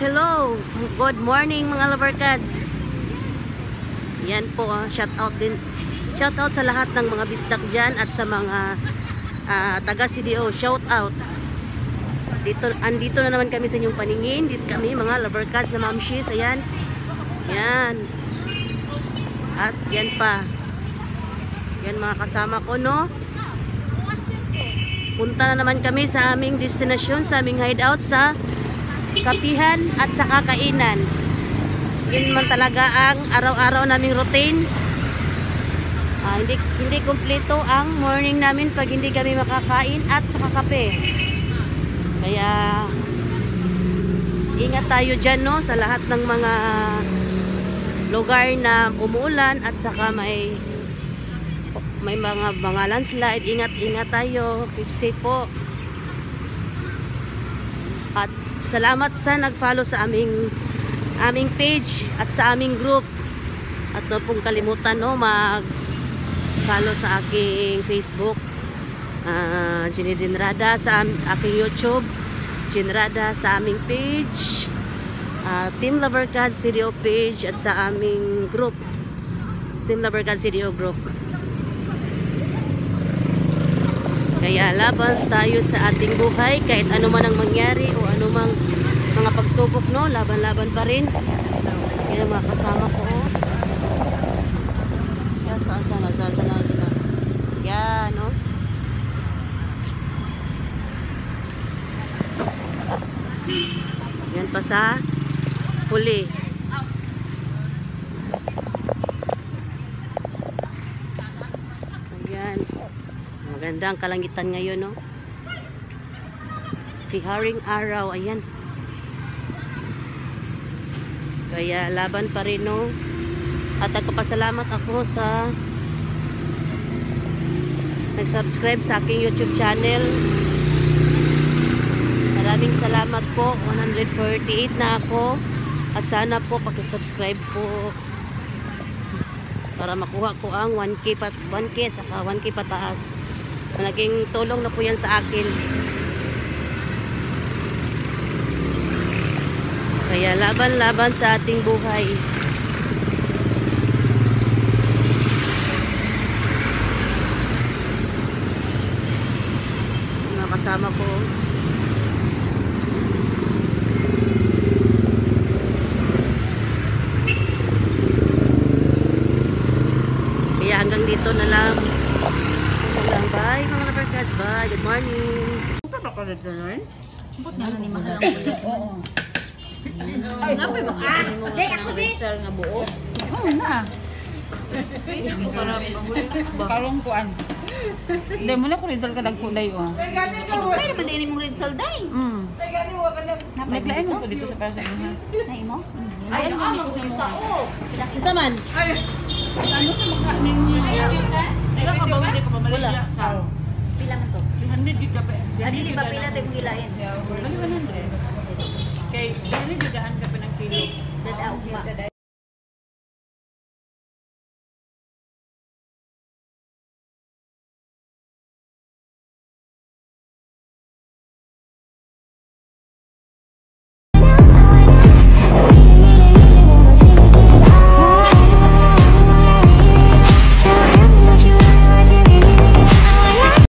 Good morning mga Lovercats. Yan po, ah, shout out din. Shout out sa lahat ng mga bisdak dyan at sa mga ah, taga CDO. Shout out. Dito, andito na naman kami sa inyong paningin. Dito kami mga Lovercats na mamshis. Ayan. Yan. At yan pa. Yan mga kasama ko, no? Punta na naman kami sa aming destinasyon, sa aming hideout sa kapihan at sa kakainan. Yun man talaga ang araw-araw naming routine. Ah, hindi hindi kumpleto ang morning namin pag hindi kami makakain at makakape. Kaya ingat tayo dyan no sa lahat ng mga lugar na umuulan at saka may may mga mga landslide. Ingat-ingat tayo. Keep safe po. At salamat sa nag-follow sa aming aming page at sa aming group. At no pong kalimutan no mag follow sa aking Facebook. Uh, Jenny Dinrada sa am- aking YouTube. Jinrada sa aming page. ah, Team Lover God CDO page at sa aming group. Team Lover God CDO group. Kaya laban tayo sa ating buhay kahit ano man ang mangyari o ano mang mga pagsubok no, laban-laban pa rin. Ang mga kasama ko. Oh. Yan, saan, saan, saan, saan, saan. Yan, no? Yan pa sa huli. Ayan. Maganda ang kalangitan ngayon, no? Si Haring Araw, ayan. Kaya laban pa rin, no? At nagpapasalamat ako sa nag-subscribe sa aking YouTube channel. Maraming salamat po. 148 na ako. At sana po pakisubscribe po para makuha ko ang 1K, pat, 1K saka 1K pataas. Naging tulong na po yan sa akin. Kaya laban-laban sa ating buhay. Mga kasama ko. Kaya hanggang dito na lang. Ito lang. Bye mga lovercats. Bye. Good morning. Bot nga na ni mahal ang bulat. Oo. Ay, napay ba? Ah, hindi ako din. nga buo. Oo na. Karong kuan. Hindi mo na ko rin ka nagkulay oh. Ikaw mayroon man din mong red solday. Mm. Naglain mo mo ko dito sa para sa inyo. Na imo? Ay, ano ang mag-isa oh. Isa man. Ano ka maka ninyo? Teka ka bawi di ko pabalik siya sa. Pila man to? 300 gid ka pa. Adili ba pila mong gilain? Ano 100? Kay dali gidaan ka pa ng kilo. Dadaw ba?